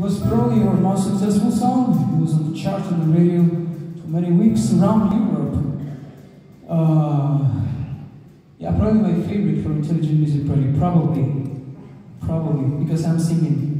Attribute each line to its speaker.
Speaker 1: It was probably her most successful song. It was on the chart on the radio for many weeks around Europe. Uh, yeah, probably my favorite for intelligent music, probably, probably, probably, because I'm singing.